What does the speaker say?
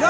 no.